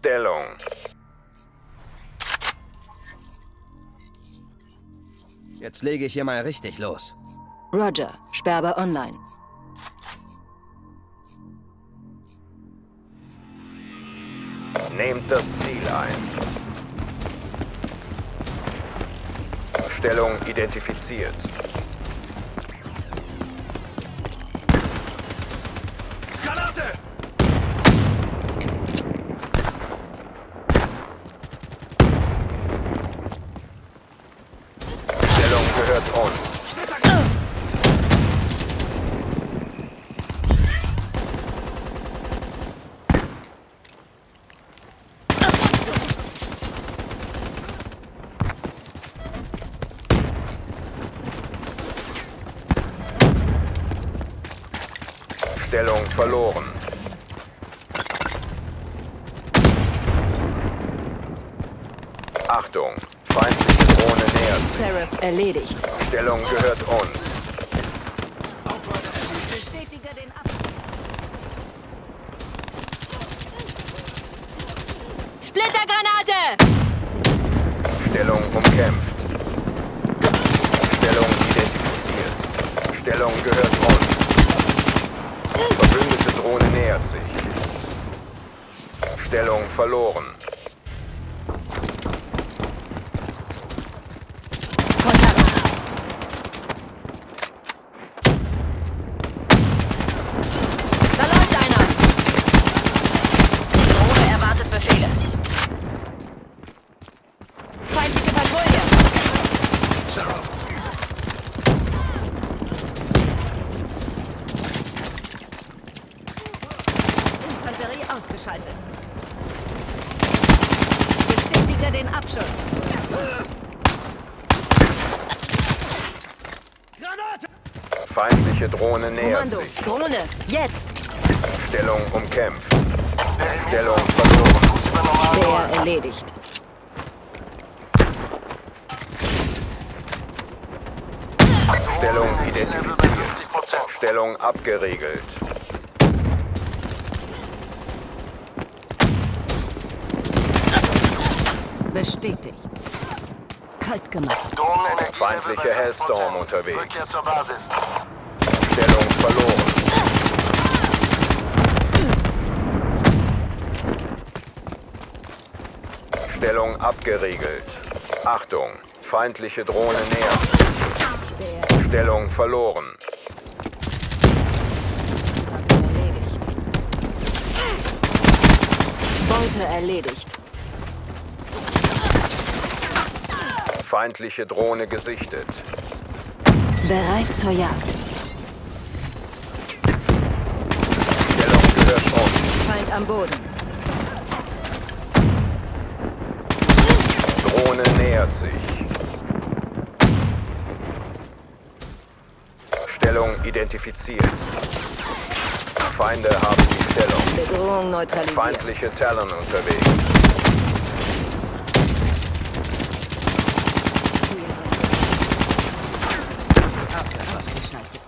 Stellung. Jetzt lege ich hier mal richtig los. Roger, Sperber online. Nehmt das Ziel ein. Stellung identifiziert. Granate! Stellung gehört uns. Stellung verloren. Achtung, feindliche Drohne nähert sich. Seraph erledigt. Stellung gehört uns. Bestätige den Ab Splittergranate! Stellung umkämpft. Stellung identifiziert. Stellung gehört uns. Verbündete Drohne nähert sich. Stellung verloren. Infanterie ausgeschaltet. Bestätige den Abschuss. Granate! Feindliche Drohne nähert Kommando, sich. Drohne, jetzt! Stellung umkämpft. Stellung verloren. Der erledigt. Stellung identifiziert. Stellung abgeriegelt. Bestätigt. Kalt gemacht. Feindliche Hellstorm unterwegs. Rückkehr zur Basis. Stellung verloren. Stellung abgeriegelt. Achtung, feindliche Drohne nähert sich. Stellung verloren. Erledigt. Beute erledigt. Feindliche Drohne gesichtet. Bereit zur Jagd. Stellung gehört uns. Feind am Boden. Drohne nähert sich. Stellung identifiziert. Feinde haben die Stellung. Bedrohung neutralisiert. Feindliche Talon unterwegs. Ausgeschaltet.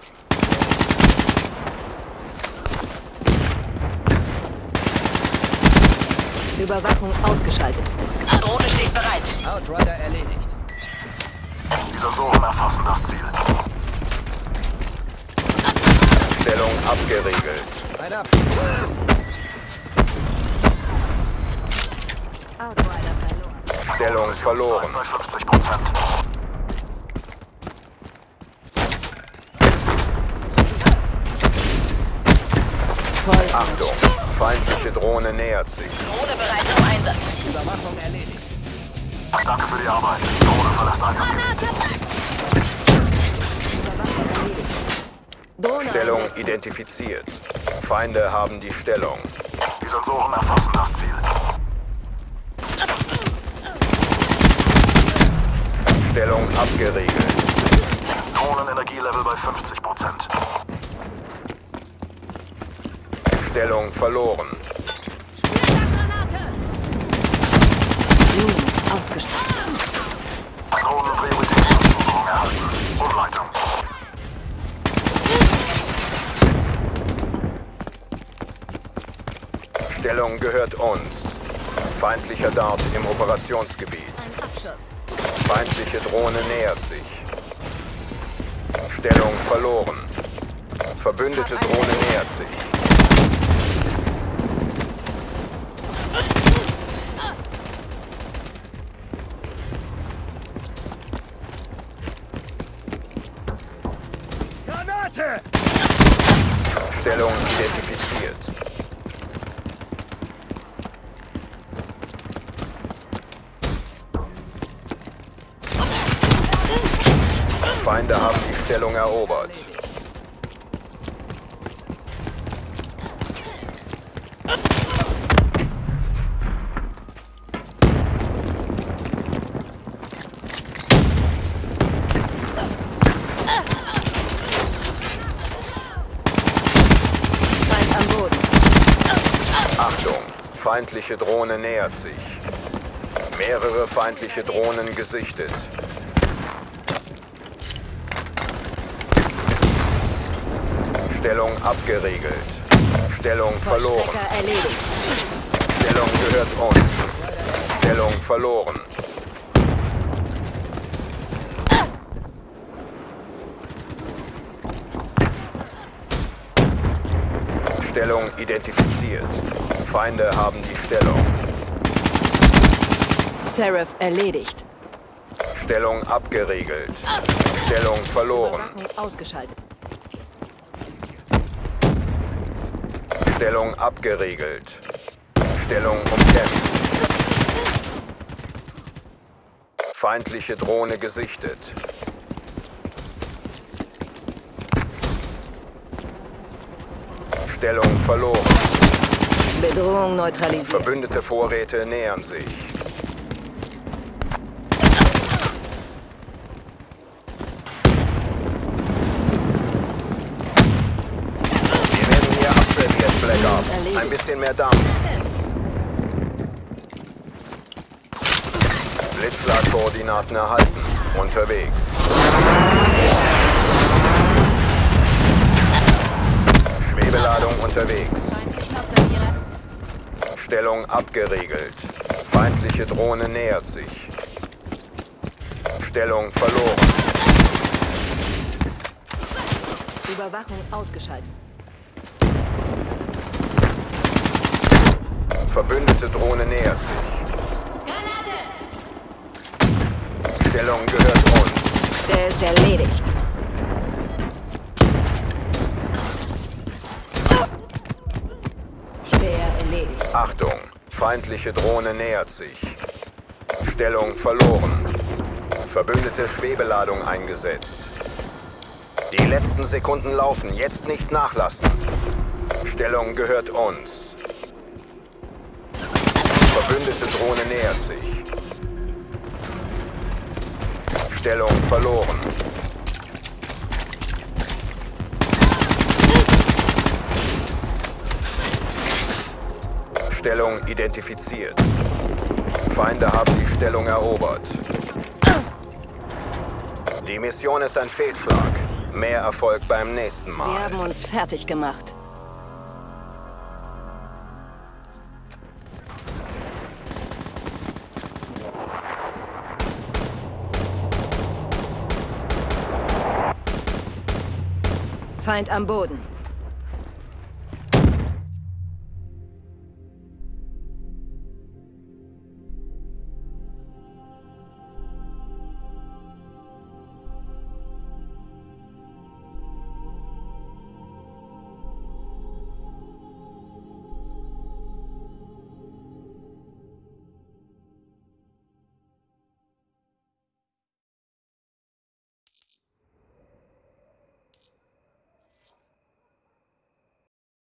Überwachung ausgeschaltet. Drohne steht bereit. Outrider erledigt. Die Sensoren erfassen das Ziel. Stellung abgeriegelt. Ein Abschuss. Outrider verloren. Stellung verloren. Bei 50 Prozent. Achtung, feindliche Drohne nähert sich. Drohne bereit zum Einsatz. Überwachung erledigt. Danke für die Arbeit. Drohne verlässt Einsatzgebiet. Drohne Stellung einsetzen. identifiziert. Feinde haben die Stellung. Die Sensoren erfassen das Ziel. Stellung abgeriegelt. Drohnenenergielevel bei 50 Prozent. Stellung verloren. Nun ausgestattet. Drohnenpriorität. Erhalten. Umleitung. Stellung gehört uns. Feindlicher Dart im Operationsgebiet. Feindliche Drohne nähert sich. Stellung verloren. Verbündete Drohne nähert sich. Granate! Stellung identifiziert. Feinde haben die Stellung erobert. Achtung, feindliche Drohne nähert sich. Mehrere feindliche Drohnen gesichtet. Stellung abgeriegelt. Stellung verloren. Stellung gehört uns. Stellung verloren. Stellung identifiziert. Feinde haben die Stellung. Seraph erledigt. Stellung abgeriegelt. Stellung verloren. Ausgeschaltet. Stellung abgeriegelt. Stellung umkämpft. Feindliche Drohne gesichtet. Stellung verloren. Bedrohung neutralisiert. Verbündete Vorräte nähern sich. Ops. Ein bisschen mehr Dampf. Blitzschlagkoordinaten erhalten. Unterwegs. Schwebeladung unterwegs. Stellung abgeriegelt. Feindliche Drohne nähert sich. Stellung verloren. Überwachung ausgeschaltet. Verbündete Drohne nähert sich. Stellung gehört uns. Der ist erledigt. Speer erledigt. Achtung, feindliche Drohne nähert sich. Stellung verloren. Verbündete Schwebeladung eingesetzt. Die letzten Sekunden laufen, jetzt nicht nachlassen. Stellung gehört uns. Verbündete Drohne nähert sich. Stellung verloren. Stellung identifiziert. Feinde haben die Stellung erobert. Die Mission ist ein Fehlschlag. Mehr Erfolg beim nächsten Sie Mal. haben uns fertig gemacht. Feind am Boden.